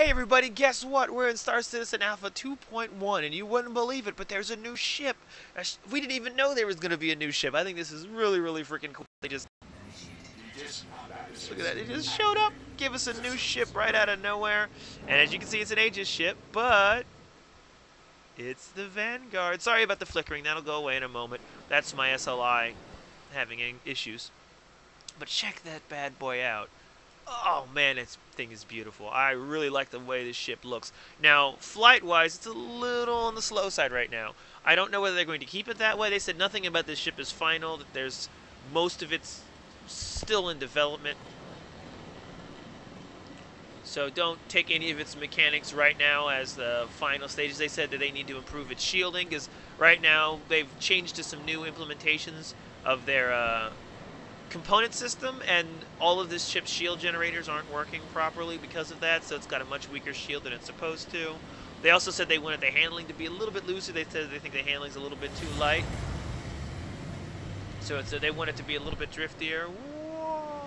Hey everybody, guess what? We're in Star Citizen Alpha 2.1, and you wouldn't believe it, but there's a new ship. We didn't even know there was going to be a new ship. I think this is really, really freaking cool. They just... Look at that, it just showed up, give us a new ship right out of nowhere. And as you can see, it's an Aegis ship, but... It's the Vanguard. Sorry about the flickering, that'll go away in a moment. That's my SLI having issues. But check that bad boy out. Oh man, this thing is beautiful. I really like the way this ship looks. Now, flight-wise, it's a little on the slow side right now. I don't know whether they're going to keep it that way. They said nothing about this ship is final, that there's most of it's still in development. So don't take any of its mechanics right now as the final stages. They said that they need to improve its shielding because right now they've changed to some new implementations of their uh, component system, and all of this ship's shield generators aren't working properly because of that, so it's got a much weaker shield than it's supposed to. They also said they wanted the handling to be a little bit looser. They said they think the handling's a little bit too light. So, so they want it to be a little bit driftier. Whoa!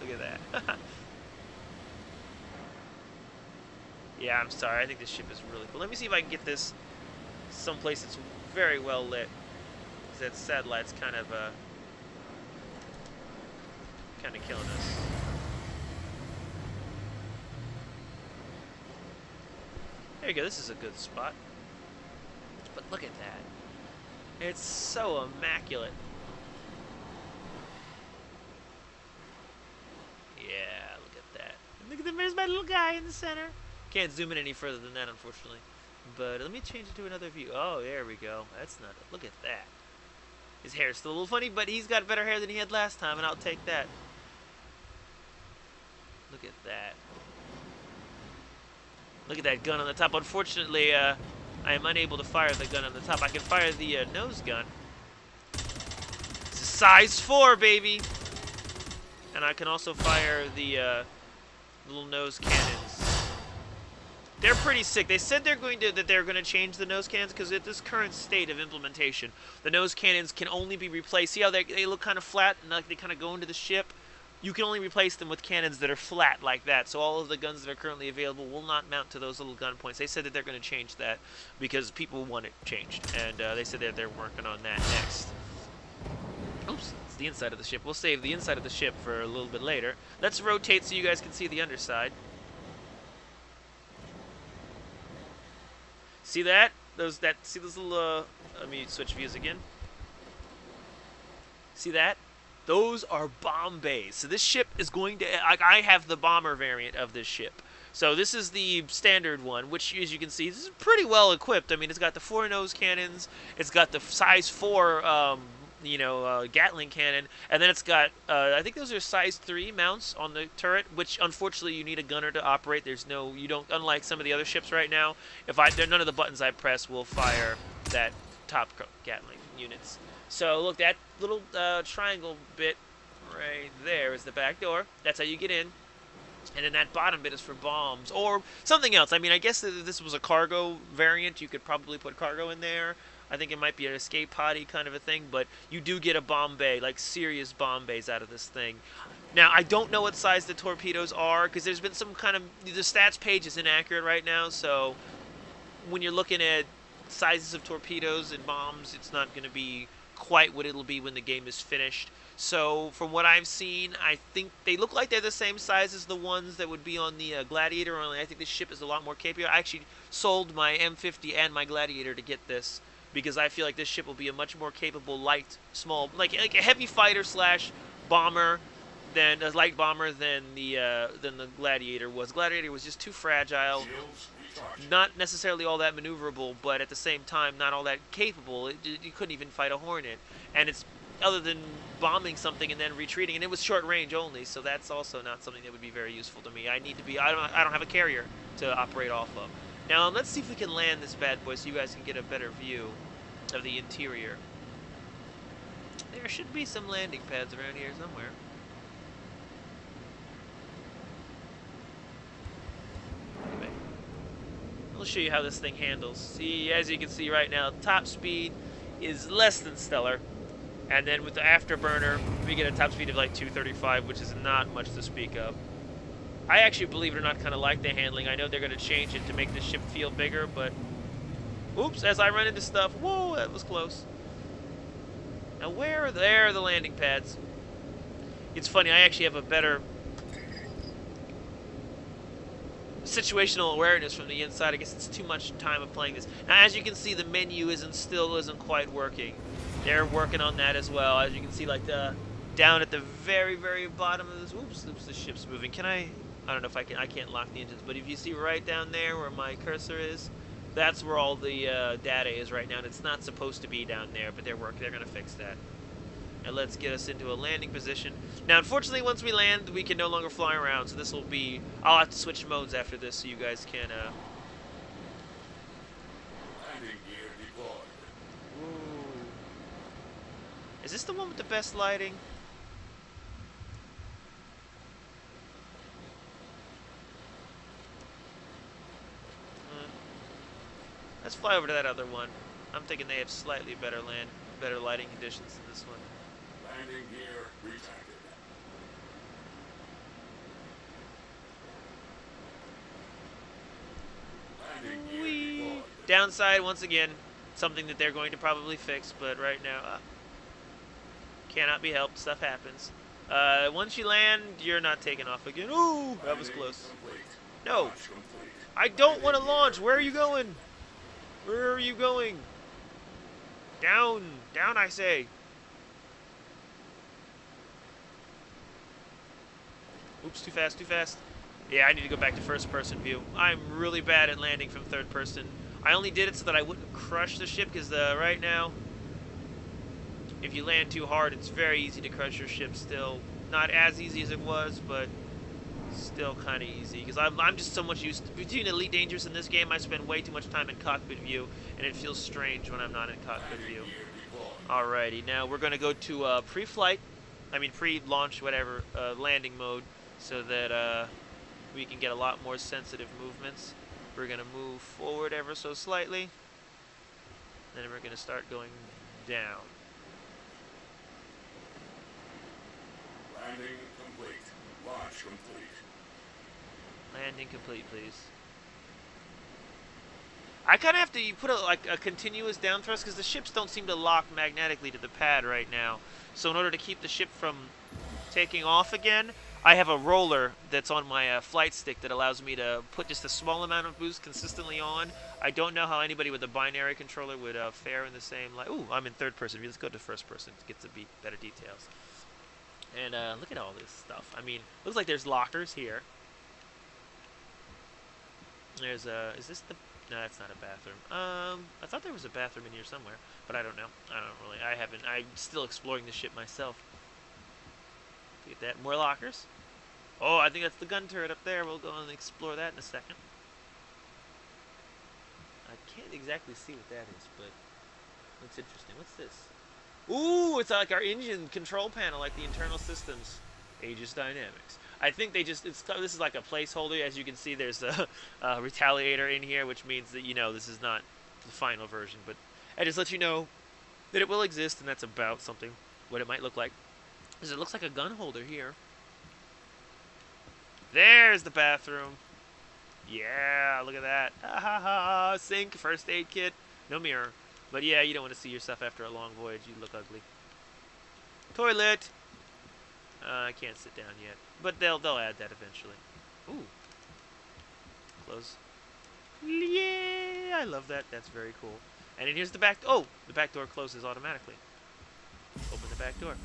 Look at that. yeah, I'm sorry. I think this ship is really cool. Let me see if I can get this someplace that's very well lit. That satellite's kind of uh, kind of killing us. There you go, this is a good spot. But look at that. It's so immaculate. Yeah, look at that. Look at them, there's my little guy in the center. Can't zoom in any further than that, unfortunately. But uh, let me change it to another view. Oh, there we go. That's not it. Look at that. His hair's still a little funny, but he's got better hair than he had last time, and I'll take that. Look at that. Look at that gun on the top. Unfortunately, uh, I am unable to fire the gun on the top. I can fire the uh, nose gun. It's a size 4, baby! And I can also fire the uh, little nose cannons. They're pretty sick. They said they're going to that they're going to change the nose cannons because at this current state of implementation, the nose cannons can only be replaced. See how they, they look kind of flat and like they kind of go into the ship? You can only replace them with cannons that are flat like that. So all of the guns that are currently available will not mount to those little gun points. They said that they're going to change that because people want it changed. And uh, they said that they're working on that next. Oops, it's the inside of the ship. We'll save the inside of the ship for a little bit later. Let's rotate so you guys can see the underside. See that? Those that see those little uh, let me switch views again. See that? Those are bomb bays. So this ship is going to, I have the bomber variant of this ship. So this is the standard one, which as you can see, is pretty well equipped. I mean, it's got the four nose cannons, it's got the size four, um, you know, uh, Gatling cannon, and then it's got, uh, I think those are size three mounts on the turret, which unfortunately you need a gunner to operate. There's no, you don't, unlike some of the other ships right now. If I, none of the buttons I press will fire that top Gatling units. So look, that little uh, triangle bit right there is the back door. That's how you get in. And then that bottom bit is for bombs or something else. I mean, I guess this was a cargo variant, you could probably put cargo in there. I think it might be an escape potty kind of a thing, but you do get a bomb bay, like serious bomb bays out of this thing. Now, I don't know what size the torpedoes are because there's been some kind of the stats page is inaccurate right now, so when you're looking at sizes of torpedoes and bombs, it's not going to be quite what it'll be when the game is finished. So from what I've seen, I think they look like they're the same size as the ones that would be on the uh, Gladiator, only I think this ship is a lot more capable. I actually sold my M50 and my Gladiator to get this because I feel like this ship will be a much more capable light, small, like, like a heavy fighter slash bomber than a light bomber than the uh, than the Gladiator was. Gladiator was just too fragile not necessarily all that maneuverable, but at the same time not all that capable. It, you couldn't even fight a Hornet, and it's other than bombing something and then retreating, and it was short range only, so that's also not something that would be very useful to me. I need to be I don't I don't have a carrier to operate off of. Now let's see if we can land this bad boy so you guys can get a better view of the interior. There should be some landing pads around here somewhere. I'll show you how this thing handles. See, as you can see right now, top speed is less than stellar. And then with the afterburner, we get a top speed of like 235, which is not much to speak of. I actually, believe it or not, kind of like the handling. I know they're going to change it to make the ship feel bigger, but... Oops, as I run into stuff. Whoa, that was close. Now where are there the landing pads? It's funny, I actually have a better situational awareness from the inside. I guess it's too much time of playing this. Now, as you can see, the menu isn't still isn't quite working. They're working on that as well. As you can see, like the down at the very, very bottom of this. Oops, oops, the ship's moving. Can I? I don't know if I can. I can't lock the engines, but if you see right down there where my cursor is, that's where all the uh, data is right now, and it's not supposed to be down there, but they're working. They're going to fix that. And let's get us into a landing position. Now, unfortunately, once we land, we can no longer fly around, so this will be... I'll have to switch modes after this so you guys can... Uh... Is this the one with the best lighting? Hmm. Let's fly over to that other one. I'm thinking they have slightly better land, better lighting conditions than this one. Landing gear retracted. Landing gear deployed. Downside, once again, something that they're going to probably fix, but right now, uh, cannot be helped. Stuff happens. Uh, once you land, you're not taking off again. Ooh, that was close. No, I don't want to launch. Where are you going? Where are you going? Down, down, I say. Oops, too fast, too fast. Yeah, I need to go back to first person view. I'm really bad at landing from third person. I only did it so that I wouldn't crush the ship because uh, right now, if you land too hard, it's very easy to crush your ship still. Not as easy as it was, but still kind of easy because I'm, I'm just so much used to, between Elite Dangerous in this game. I spend way too much time in cockpit view, and it feels strange when I'm not in cockpit view. Alrighty, now we're going to go to uh, pre-flight, I mean pre-launch, whatever, uh, landing mode, so that uh, we can get a lot more sensitive movements. We're going to move forward ever so slightly, then we're going to start going down. Landing complete. Launch complete. Landing complete, please. I kind of have to put a, like a continuous down thrust because the ships don't seem to lock magnetically to the pad right now. So in order to keep the ship from taking off again, I have a roller that's on my uh, flight stick that allows me to put just a small amount of boost consistently on. I don't know how anybody with a binary controller would uh, fare in the same like. Ooh, I'm in third person. Let's go to first person to get some be- better details. And uh, look at all this stuff. I mean, looks like there's lockers here. There's a. Is this the? No, that's not a bathroom. Um, I thought there was a bathroom in here somewhere, but I don't know. I don't really. I haven't. I'm still exploring the ship myself. Get that. More lockers. Oh, I think that's the gun turret up there. We'll go and explore that in a second. I can't exactly see what that is, but looks interesting. What's this? Ooh, it's like our engine control panel, like the internal systems. Aegis Dynamics. I think they just, it's this is like a placeholder. As you can see, there's a, a retaliator in here, which means that, you know, this is not the final version. But I just let you know that it will exist, and that's about something, what it might look like. Because it looks like a gun holder here. There's the bathroom. Yeah, look at that. Ha ha ha. Sink, first aid kit, no mirror. But yeah, you don't want to see yourself after a long voyage. You look ugly. Toilet. Uh, I can't sit down yet, but they'll they'll add that eventually. Ooh. Close. Yeah, I love that. That's very cool. And then here's the back. Oh, the back door closes automatically. Open the back door.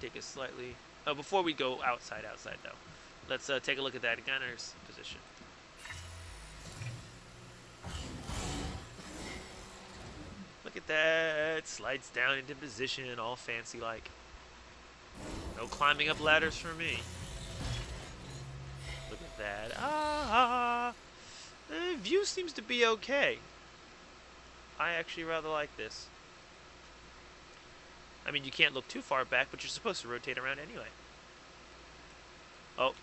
Take a slightly. Oh, before we go outside, outside though, let's uh, take a look at that gunner's position. Look at that. Slides down into position, all fancy like. No climbing up ladders for me. Look at that. Ah! The view seems to be okay. I actually rather like this. I mean, you can't look too far back, but you're supposed to rotate around anyway. Oh.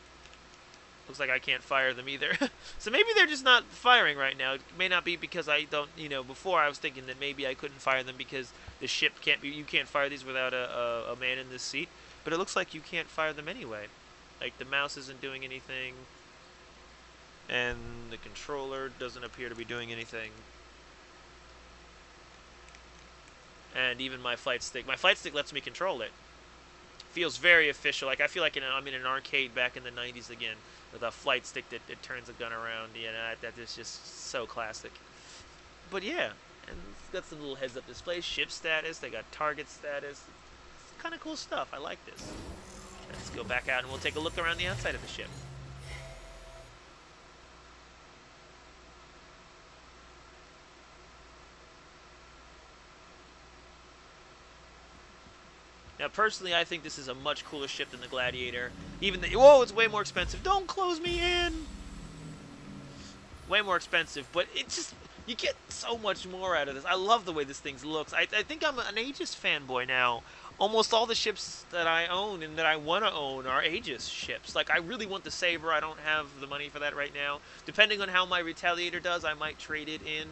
Looks like I can't fire them either. so maybe they're just not firing right now. It may not be because I don't, you know, before I was thinking that maybe I couldn't fire them because the ship can't be, you can't fire these without a, a, a man in this seat. But it looks like you can't fire them anyway. Like the mouse isn't doing anything, and the controller doesn't appear to be doing anything. And even my flight stick, my flight stick lets me control it. Feels very official. Like I feel like I'm in an arcade back in the 90s again with a flight stick that, that turns a gun around. You know, that, that is just so classic. But yeah, and it's got some little heads-up display, ship status. They got target status. It's kind of cool stuff. I like this. Let's go back out and we'll take a look around the outside of the ship. Now, personally, I think this is a much cooler ship than the Gladiator. Even the, whoa, it's way more expensive. Don't close me in. Way more expensive, but it just you get so much more out of this. I love the way this thing looks. I, I think I'm an Aegis fanboy now. Almost all the ships that I own and that I want to own are Aegis ships. Like, I really want the Saber. I don't have the money for that right now. Depending on how my Retaliator does, I might trade it in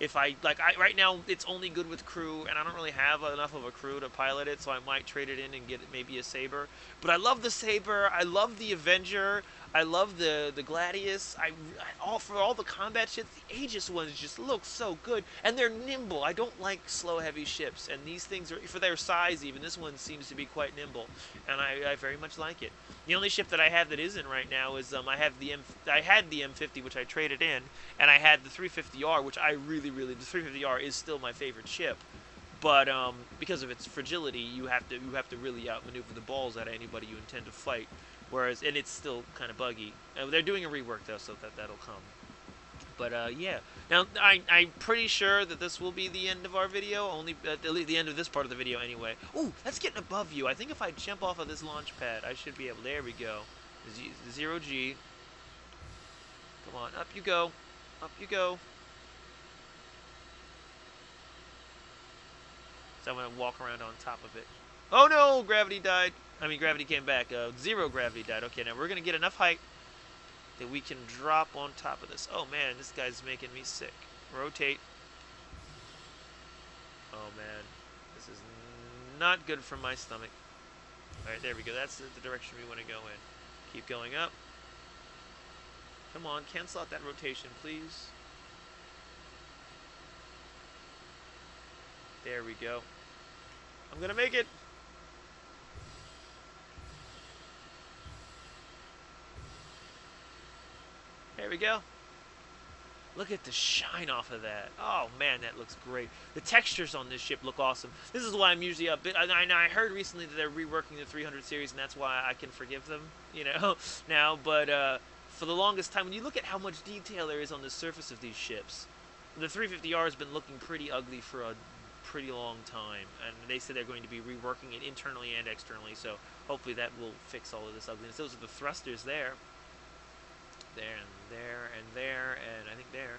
if I like I right now it's only good with crew and I don't really have enough of a crew to pilot it so I might trade it in and get maybe a saber but I love the saber I love the Avenger. I love the the Gladius. I, I all for all the combat ships the Aegis ones just look so good and they're nimble. I don't like slow heavy ships and these things are for their size even this one seems to be quite nimble and I, I very much like it the only ship that I have that isn't right now is um, I have the M I had the M50 which I traded in, and I had the 350R which I really really the 350R is still my favorite ship, but um, because of its fragility you have to you have to really outmaneuver the balls out of anybody you intend to fight, whereas and it's still kind of buggy. Uh, they're doing a rework though, so that that'll come. But uh, yeah, now I, I'm pretty sure that this will be the end of our video. Only uh, the, end of this part of the video anyway. Ooh, that's getting above you. I think if I jump off of this launch pad, I should be able. There we go. Z, zero G. Come on, up you go, up you go. So I'm gonna walk around on top of it. Oh no, gravity died. I mean, gravity came back. Uh, zero gravity died. Okay, now we're gonna get enough height that we can drop on top of this. Oh man, this guy's making me sick. Rotate. Oh man, this is not good for my stomach. Alright, there we go. That's the direction we want to go in. Keep going up. Come on, cancel out that rotation, please. There we go. I'm gonna make it! There we go. Look at the shine off of that. Oh man, that looks great. The textures on this ship look awesome. This is why I'm usually a bit. I, I heard recently that they're reworking the 300 series, and that's why I can forgive them, you know, now. But uh, for the longest time, when you look at how much detail there is on the surface of these ships, the 350R has been looking pretty ugly for a pretty long time, and they said they're going to be reworking it internally and externally. So hopefully that will fix all of this ugliness. Those are the thrusters there there and there and there and I think there.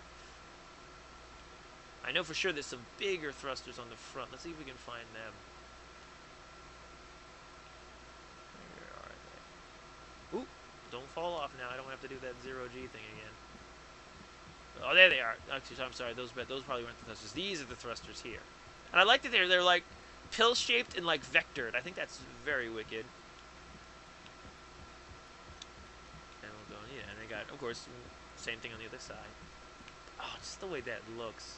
I know for sure there's some bigger thrusters on the front. Let's see if we can find them. Where are they? Ooh, don't fall off now. I don't have to do that zero G thing again. Oh, there they are. Actually, I'm sorry. Those those probably weren't the thrusters. These are the thrusters here. And I like that they're they're like pill shaped and like vectored. I think that's very wicked. Got, of course, same thing on the other side. Oh, just the way that looks.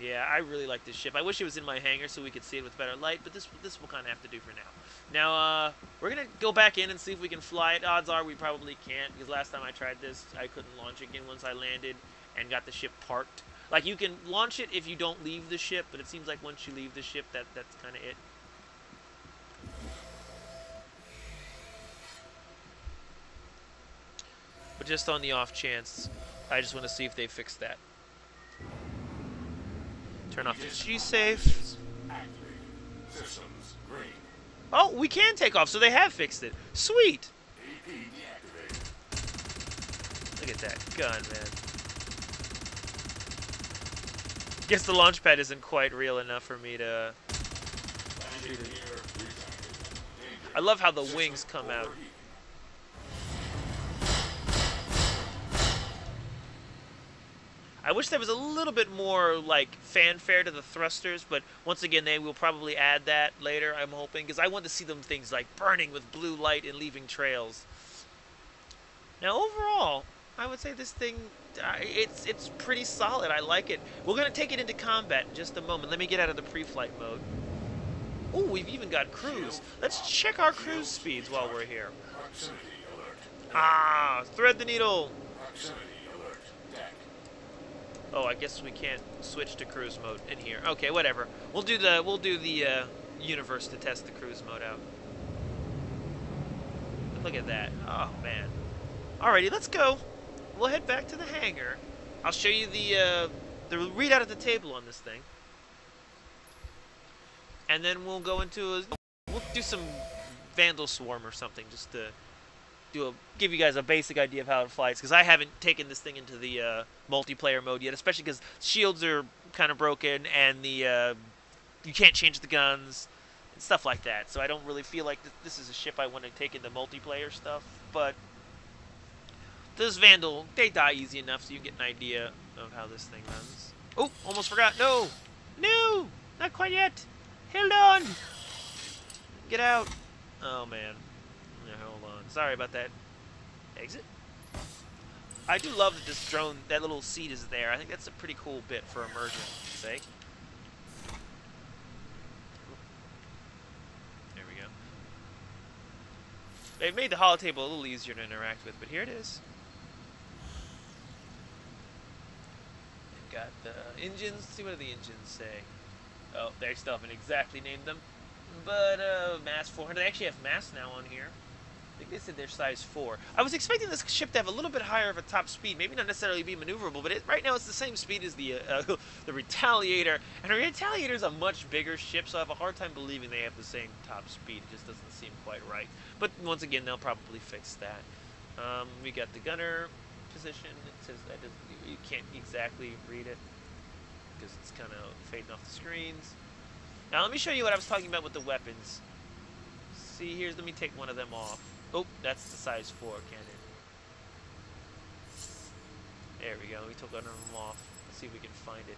Yeah, I really like this ship. I wish it was in my hangar so we could see it with better light, but this this will kind of have to do for now. Now, uh, we're going to go back in and see if we can fly it. Odds are we probably can't, because last time I tried this, I couldn't launch again once I landed and got the ship parked. Like, you can launch it if you don't leave the ship, but it seems like once you leave the ship, that that's kind of it. But just on the off chance, I just want to see if they fixed that. Turn off the G-Safe. Oh, we can take off, so they have fixed it. Sweet! Look at that gun, man. Guess the launch pad isn't quite real enough for me to shoot it. I love how the wings come out. I wish there was a little bit more like fanfare to the thrusters, but once again, they will probably add that later. I'm hoping because I want to see them things like burning with blue light and leaving trails. Now, overall, I would say this thing, it's it's pretty solid. I like it. We're gonna take it into combat in just a moment. Let me get out of the pre-flight mode. Oh, we've even got cruise. Let's check our cruise speeds while we're here. Ah, thread the needle. Oh, I guess we can't switch to cruise mode in here. Okay, whatever. We'll do the we'll do the uh, universe to test the cruise mode out. Look at that. Oh man. Alrighty, let's go. We'll head back to the hangar. I'll show you the uh, the readout at the table on this thing, and then we'll go into a, we'll do some Vandal Swarm or something just to do a give you guys a basic idea of how it flies because I haven't taken this thing into the uh, multiplayer mode yet, especially because shields are kind of broken and the uh, you can't change the guns and stuff like that. So I don't really feel like th- this is a ship I want to take into multiplayer stuff. But this Vandal, they die easy enough, so you get an idea of how this thing runs. Oh, almost forgot. No, no, not quite yet. Hold on. Get out. Oh man. Sorry about that. Exit. I do love that this drone, that little seat is there. I think that's a pretty cool bit for immersion sake. There we go. They've made the holotable a little easier to interact with, but here it is. They've got the engines. Let's see what do the engines say. Oh, they still haven't exactly named them. But uh, mass 400. They actually have mass now on here. I think they said they're size 4. I was expecting this ship to have a little bit higher of a top speed. Maybe not necessarily be maneuverable, but it, right now it's the same speed as the uh, the Retaliator. And the Retaliator is a much bigger ship, so I have a hard time believing they have the same top speed. It just doesn't seem quite right. But once again, they'll probably fix that. Um, we got the gunner position. It says that you can't exactly read it because it's kind of fading off the screens. Now let me show you what I was talking about with the weapons. See, here's let me take one of them off. Oh, that's the size four cannon. There we go. We took one of them off. Let's see if we can find it.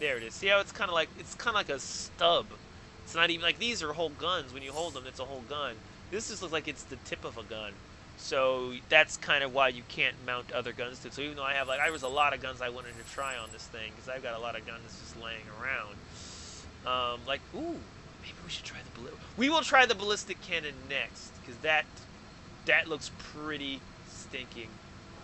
There it is. See how it's kind of like it's kind of like a stub. It's not even like these are whole guns. When you hold them, it's a whole gun. This just looks like it's the tip of a gun. So that's kind of why you can't mount other guns to it. So even though I have like, I was a lot of guns I wanted to try on this thing because I've got a lot of guns just laying around. Um, like, ooh, maybe we should try the ballistic. We will try the ballistic cannon next because that that looks pretty stinking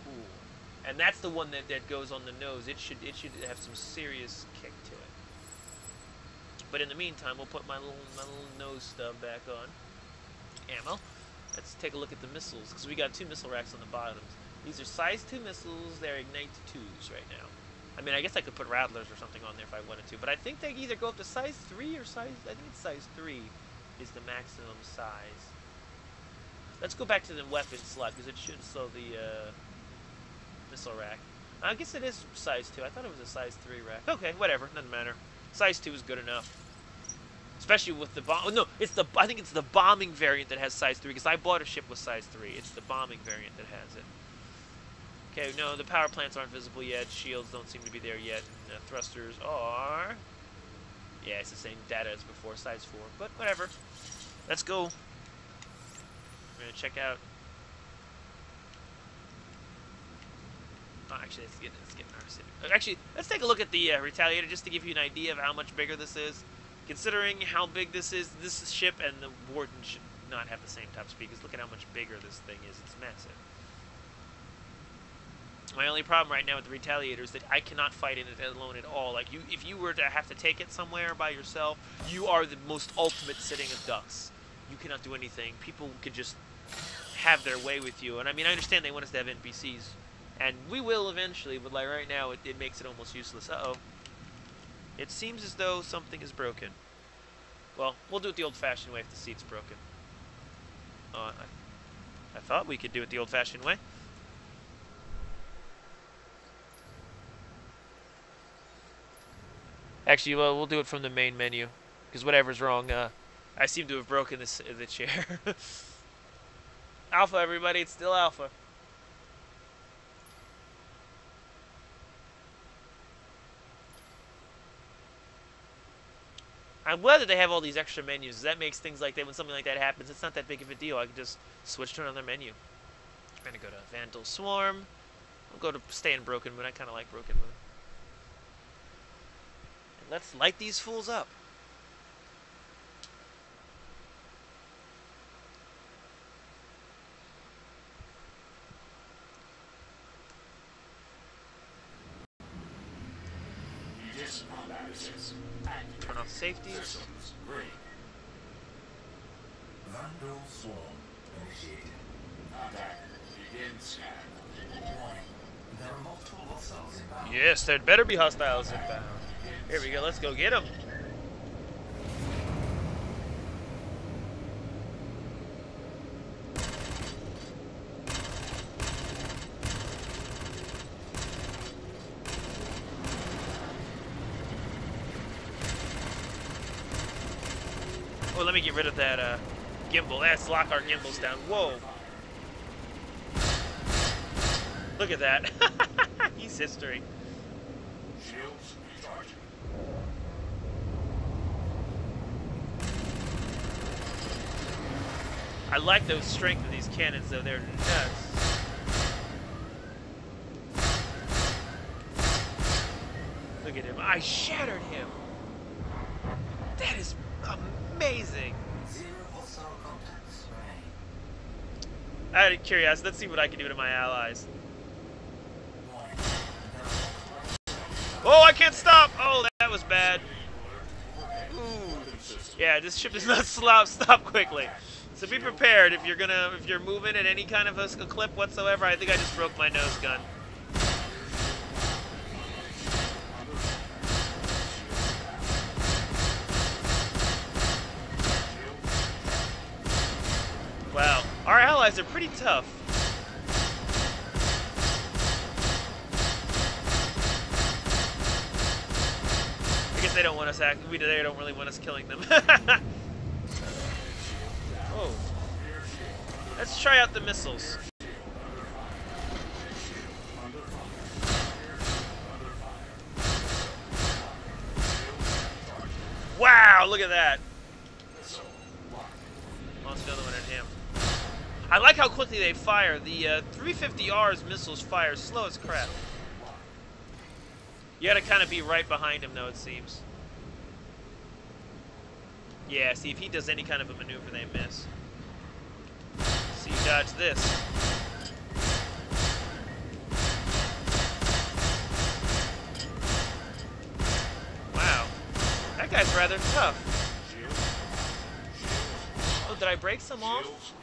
cool. And that's the one that, that goes on the nose. It should it should have some serious kick to it. But in the meantime, we'll put my little my little nose stub back on. Ammo. Let's take a look at the missiles, because we got two missile racks on the bottoms. These are size 2 missiles, they're Ignite 2s right now. I mean, I guess I could put Rattlers or something on there if I wanted to, but I think they either go up to size 3 or size, I think it's size 3 is the maximum size. Let's go back to the weapon slot, because it should slow the uh, missile rack. I guess it is size 2, I thought it was a size 3 rack. Okay, whatever, doesn't matter. Size 2 is good enough. Especially with the bomb. No, it's the. I think it's the bombing variant that has size three because I bought a ship with size three. It's the bombing variant that has it. Okay, no, the power plants aren't visible yet. Shields don't seem to be there yet. And, uh, thrusters are. Yeah, it's the same data as before, size four. But whatever. Let's go. We're gonna check out. Oh, actually, let's get let's get our city. Actually, let's take a look at the uh, Retaliator just to give you an idea of how much bigger this is. Considering how big this is, this ship and the Warden should not have the same top speed. Because look at how much bigger this thing is. It's massive. My only problem right now with the Retaliator is that I cannot fight in it alone at all. Like you, if you were to have to take it somewhere by yourself, you are the most ultimate sitting of ducks. You cannot do anything. People could just have their way with you. And I mean, I understand they want us to have NPCs, and we will eventually. But like right now, it, it makes it almost useless. Uh oh. It seems as though something is broken. Well, we'll do it the old-fashioned way if the seat's broken. Uh, I, I thought we could do it the old-fashioned way. Actually, well, we'll do it from the main menu, because whatever's wrong, uh, I seem to have broken this the chair. Alpha, everybody. It's still Alpha. I'm glad that they have all these extra menus. That makes things like that when something like that happens, it's not that big of a deal. I can just switch to another menu. I'm gonna go to Vandal Swarm. I'll go to stay in Broken Moon. I kind of like Broken Moon. And let's light these fools up. Turn off safeties. Systems. Vandal Swarm initiated. Attack. Begin scan. Warning. There are multiple hostiles inbound. Yes, there better be hostiles inbound. Here we go. Let's go get them. Oh, let me get rid of that uh, gimbal. Let's lock our gimbals down. Whoa. Look at that. He's history. Shields. I like the strength of these cannons, though. They're nuts. Look at him. I shattered him. That is amazing. Out of curiosity, let's see what I can do to my allies. Oh, I can't stop! Oh, that was bad. Ooh. Yeah, this ship does not stop stop quickly. So be prepared if you're gonna if you're moving at any kind of a, a clip whatsoever. I think I just broke my nose gun. Are pretty tough. I guess they don't want us act. We they don't really want us killing them. oh, let's try out the missiles. Wow, look at that. I like how quickly they fire. The uh, 350R's missiles fire slow as crap. You gotta kind of be right behind him, though, it seems. Yeah, see, if he does any kind of a maneuver, they miss. See, dodge this. Wow. That guy's rather tough. Oh, did I break some off?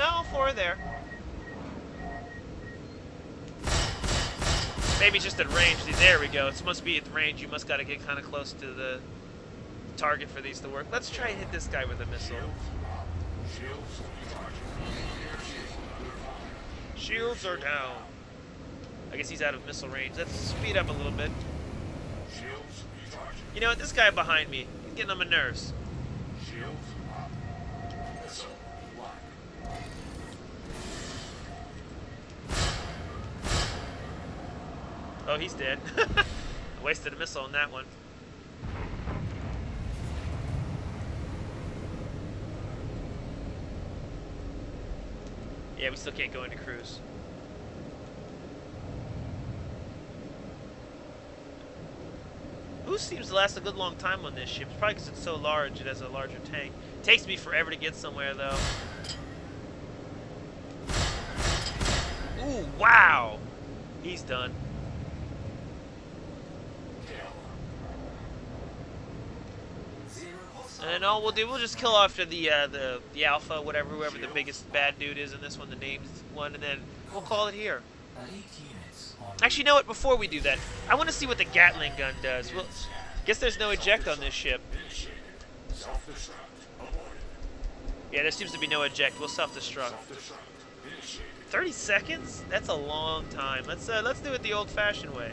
No, four there. Maybe just at range. There we go. It must be at range. You must got to get kind of close to the target for these to work. Let's try and hit this guy with a missile. Shields are down. I guess he's out of missile range. Let's speed up a little bit. You know what? This guy behind me, he's getting on my nerves. Oh, he's dead. I wasted a missile on that one. Yeah, we still can't go into cruise. Who seems to last a good long time on this ship? It's probably because it's so large, it has a larger tank. takes me forever to get somewhere, though. Ooh, wow! He's done. Kill. And all we'll do, we'll just kill after the uh, the the alpha, whatever, whoever the biggest bad dude is in this one, the named one, and then we'll call it here. Actually, you know what? Before we do that, I want to see what the Gatling gun does. Well, guess there's no eject on this ship. Yeah, there seems to be no eject. We'll. Self-destruct. 30 seconds? That's a long time. Let's uh, let's do it the old-fashioned way.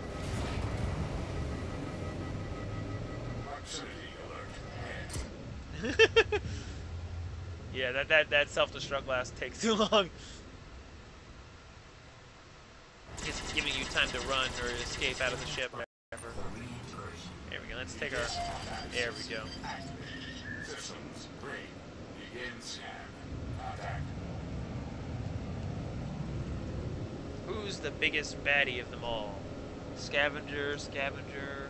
Yeah, that that that self-destruct blast takes too long. It's giving you time to run or escape out of the ship. There we go. Let's take our. There we go. Who's the biggest baddie of them all? Scavenger, scavenger,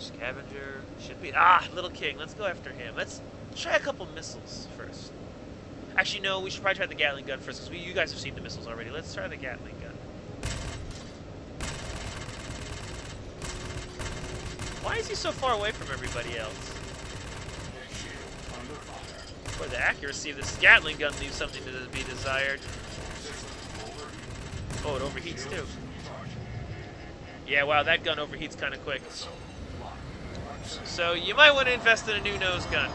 scavenger. Should be ah, Little King. Let's go after him. Let's try a couple missiles first. Actually, no. We should probably try the Gatling gun first, because you guys have seen the missiles already. Let's try the Gatling gun. Why is he so far away from everybody else? Boy, the accuracy of this Gatling gun leaves something to be desired. Oh, it overheats too. Yeah, wow, that gun overheats kind of quick. Sensor So you might want to invest in a new nose gun.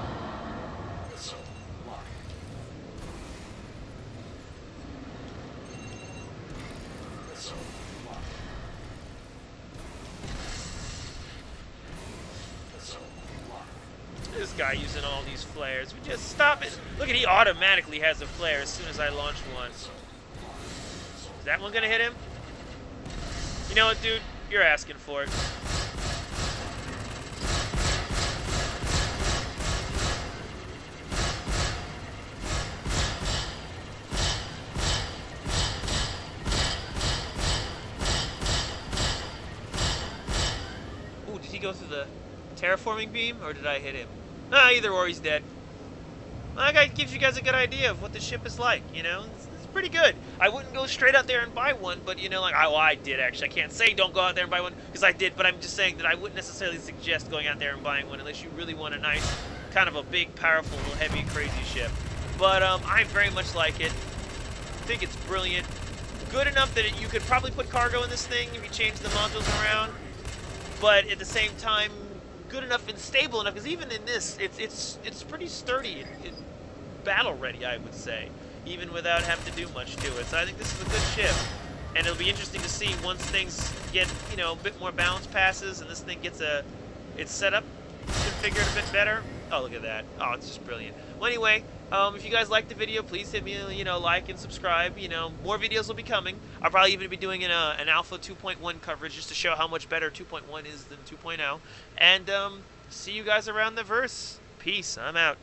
This guy using all these flares. We just stop it. Look at he automatically has a flare as soon as I launch one. Is that one gonna hit him? You know what, dude? You're asking for it. Terraforming beam, or did I hit him? Ah, either or, he's dead. Well, that guy gives you guys a good idea of what the ship is like, you know? It's, it's pretty good. I wouldn't go straight out there and buy one, but, you know, like, I, did actually. I can't say don't go out there and buy one, because I did, but I'm just saying that I wouldn't necessarily suggest going out there and buying one unless you really want a nice, kind of a big, powerful, heavy, crazy ship. But um, I very much like it. I think it's brilliant. Good enough that it, you could probably put cargo in this thing if you change the modules around but at the same time, good enough and stable enough. Because even in this, it's it's it's pretty sturdy and, battle ready, I would say, even without having to do much to it. So I think this is a good ship, and it'll be interesting to see once things get you know a bit more balance passes and this thing gets a its setup configured a bit better. Oh, look at that! Oh, it's just brilliant. Anyway, um, if you guys liked the video, please hit me, you know, like and subscribe. You know, more videos will be coming. I'll probably even be doing an, uh, an Alpha 2.1 coverage just to show how much better 2.1 is than 2.0. And um, see you guys around the verse. Peace. I'm out.